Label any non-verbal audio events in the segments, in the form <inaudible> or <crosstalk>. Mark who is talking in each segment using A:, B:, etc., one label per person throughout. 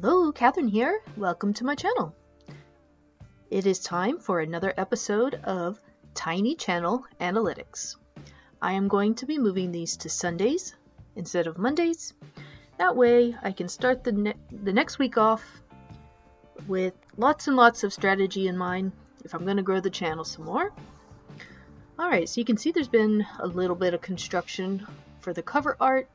A: Hello, Kathryn here. Welcome to my channel. It is time for another episode of Tiny Channel Analytics. I am going to be moving these to Sundays instead of Mondays. That way I can start the, ne the next week off with lots and lots of strategy in mind if I'm going to grow the channel some more. Alright, so you can see there's been a little bit of construction for the cover art.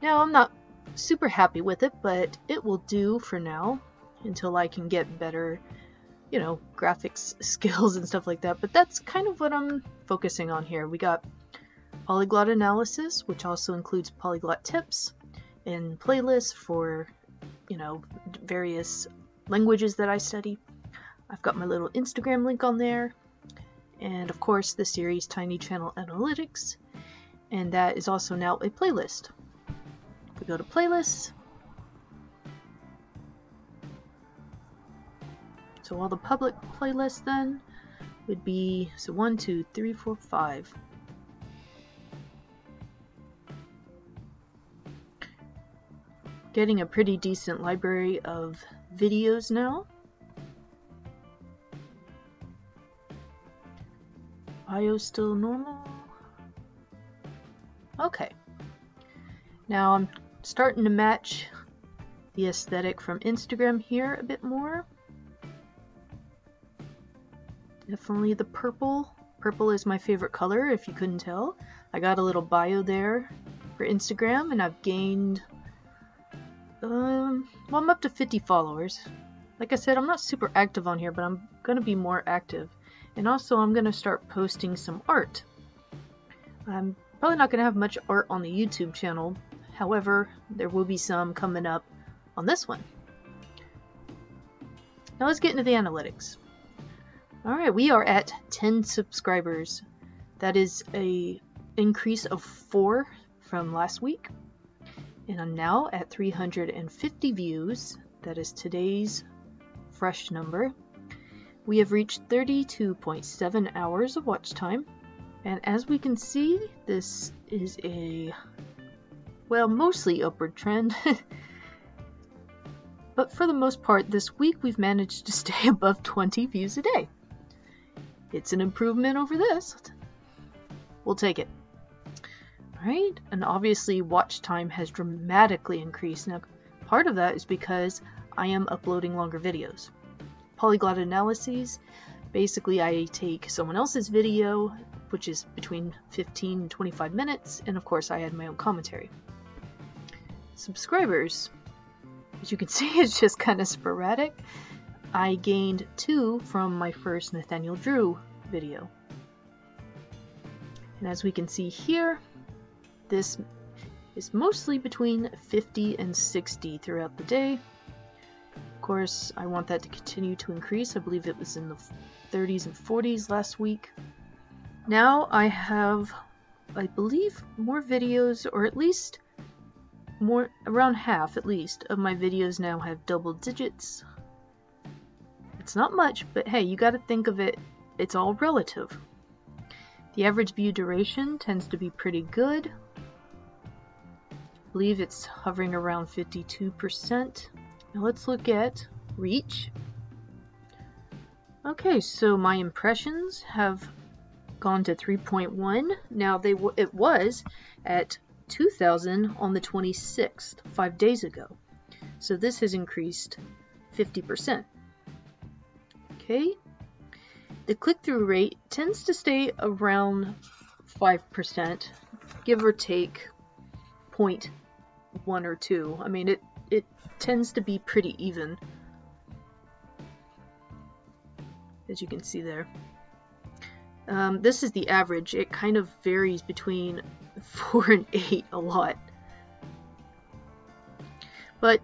A: Now I'm not super happy with it, but it will do for now until I can get better, you know, graphics <laughs> skills and stuff like that. But that's kind of what I'm focusing on here. We got polyglot analysis, which also includes polyglot tips and playlists for, you know, various languages that I study. I've got my little Instagram link on there. And of course, the series Tiny Channel Analytics. And that is also now a playlist we go to playlists. So all the public playlists then would be, so one, two, three, four, five. Getting a pretty decent library of videos now. Bio still normal? Okay. Now I'm starting to match the aesthetic from Instagram here a bit more. Definitely the purple. Purple is my favorite color, if you couldn't tell. I got a little bio there for Instagram, and I've gained, um, well, I'm up to 50 followers. Like I said, I'm not super active on here, but I'm going to be more active. And also, I'm going to start posting some art. I'm probably not going to have much art on the YouTube channel, However, there will be some coming up on this one. Now let's get into the analytics. Alright, we are at 10 subscribers. That is a increase of 4 from last week. And I'm now at 350 views. That is today's fresh number. We have reached 32.7 hours of watch time. And as we can see, this is a well, mostly upward trend. <laughs> but for the most part, this week we've managed to stay <laughs> above 20 views a day. It's an improvement over this. We'll take it. Alright, And obviously watch time has dramatically increased. Now, part of that is because I am uploading longer videos. Polyglot analyses, basically I take someone else's video, which is between 15 and 25 minutes, and of course I add my own commentary subscribers. As you can see, <laughs> it's just kind of sporadic. I gained two from my first Nathaniel Drew video. And as we can see here, this is mostly between 50 and 60 throughout the day. Of course, I want that to continue to increase. I believe it was in the 30s and 40s last week. Now I have, I believe, more videos, or at least more around half at least of my videos now have double digits. It's not much, but hey, you gotta think of it, it's all relative. The average view duration tends to be pretty good. I believe it's hovering around 52%. Now let's look at reach. Okay, so my impressions have gone to 3.1. Now they it was at 2,000 on the 26th, five days ago. So this has increased 50%. Okay. The click-through rate tends to stay around 5%, give or take 0.1 or 2. I mean, it, it tends to be pretty even. As you can see there. Um, this is the average. It kind of varies between 4 and 8 a lot. But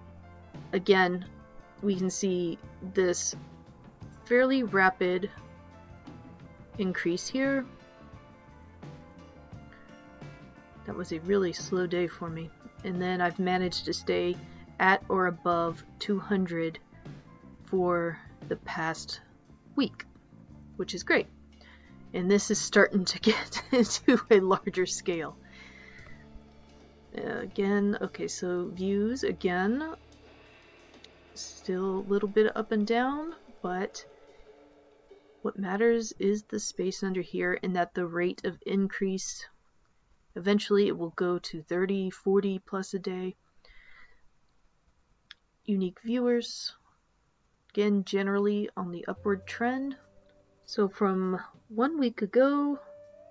A: again, we can see this fairly rapid increase here. That was a really slow day for me. And then I've managed to stay at or above 200 for the past week, which is great. And this is starting to <laughs> get into a larger scale. Again, okay, so views again. Still a little bit up and down, but what matters is the space under here and that the rate of increase, eventually it will go to 30, 40 plus a day. Unique viewers, again generally on the upward trend. So from one week ago,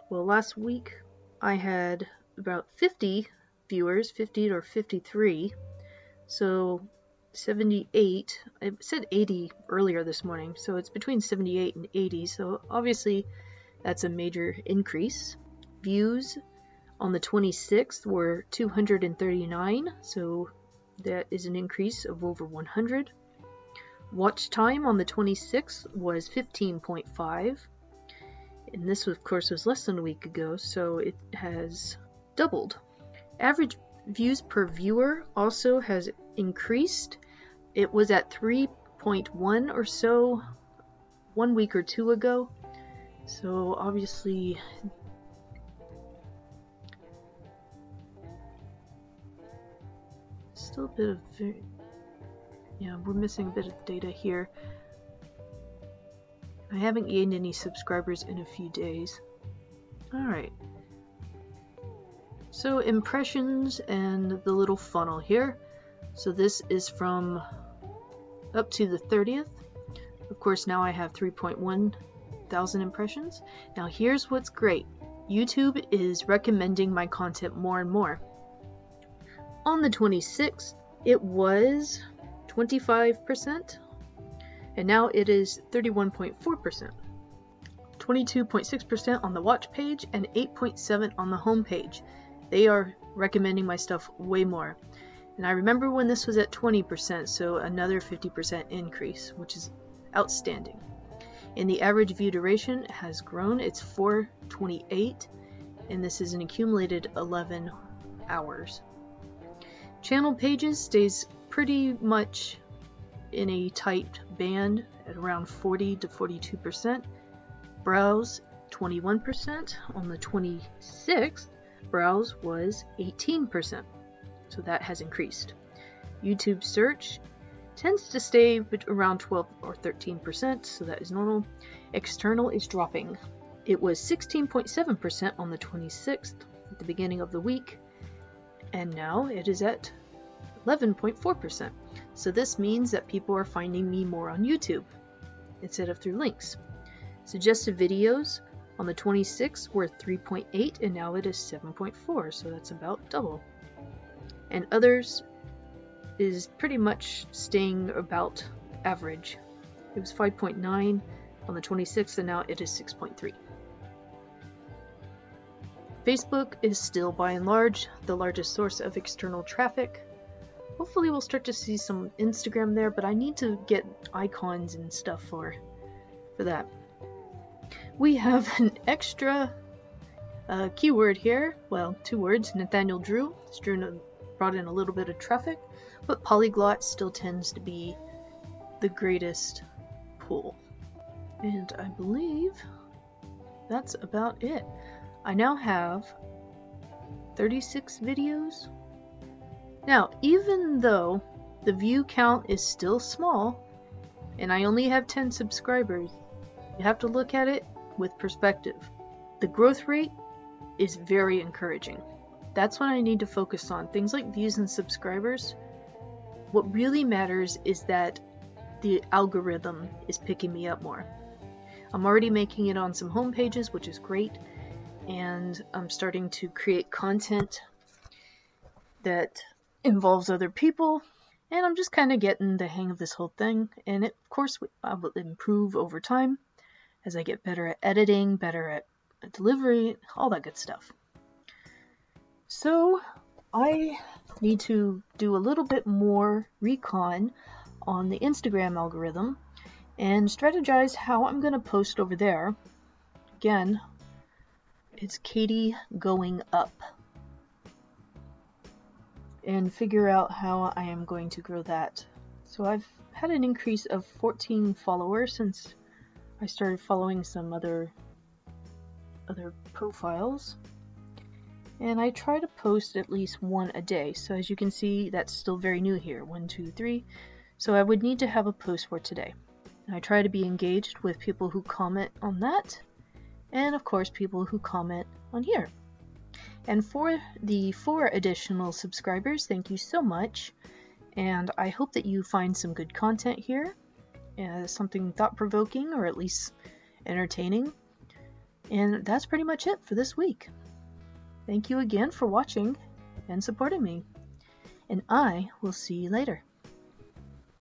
A: well last week, I had about 50 viewers, 50 or 53. So 78. I said 80 earlier this morning, so it's between 78 and 80. So obviously that's a major increase. Views on the 26th were 239, so that is an increase of over 100. Watch time on the 26th was 15.5, and this of course was less than a week ago, so it has doubled. Average views per viewer also has increased it was at 3.1 or so one week or two ago. So obviously still a bit of yeah, we're missing a bit of data here. I haven't gained any subscribers in a few days. Alright. So impressions and the little funnel here. So this is from up to the 30th. Of course, now I have 3.1 thousand impressions. Now here's what's great. YouTube is recommending my content more and more. On the 26th, it was 25%, and now it is 31.4%. 22.6% on the watch page and 8.7 on the home page. They are recommending my stuff way more. And I remember when this was at 20%, so another 50% increase, which is outstanding. And the average view duration has grown, it's 428, and this is an accumulated 11 hours. Channel pages stays pretty much in a tight band at around 40 to 42%. Browse 21%. On the 26th, browse was 18% so that has increased. YouTube search tends to stay around 12 or 13%, so that is normal. External is dropping. It was 16.7% on the 26th at the beginning of the week, and now it is at 11.4%. So this means that people are finding me more on YouTube instead of through links. Suggested videos on the 26th were 3.8 and now it is 7.4, so that's about double and others is pretty much staying about average. It was 5.9 on the 26th and now it is 6.3. Facebook is still by and large the largest source of external traffic. Hopefully we'll start to see some Instagram there, but I need to get icons and stuff for, for that. We have <laughs> an extra uh, keyword here, well, two words, Nathaniel Drew. Drew brought in a little bit of traffic, but Polyglot still tends to be the greatest pool. And I believe that's about it. I now have 36 videos. Now, even though the view count is still small, and I only have 10 subscribers, you have to look at it with perspective. The growth rate is very encouraging. That's what I need to focus on. Things like views and subscribers. What really matters is that the algorithm is picking me up more. I'm already making it on some home pages, which is great, and I'm starting to create content that involves other people, and I'm just kind of getting the hang of this whole thing. And it, of course, I will improve over time as I get better at editing, better at delivery, all that good stuff. So I need to do a little bit more recon on the Instagram algorithm and strategize how I'm going to post over there. Again, it's Katie going up. And figure out how I am going to grow that. So I've had an increase of 14 followers since I started following some other other profiles and I try to post at least one a day. So as you can see, that's still very new here. One, two, three, So I would need to have a post for today. I try to be engaged with people who comment on that, and of course people who comment on here. And for the four additional subscribers, thank you so much. And I hope that you find some good content here, uh, something thought-provoking or at least entertaining. And that's pretty much it for this week. Thank you again for watching and supporting me. And I will see you later.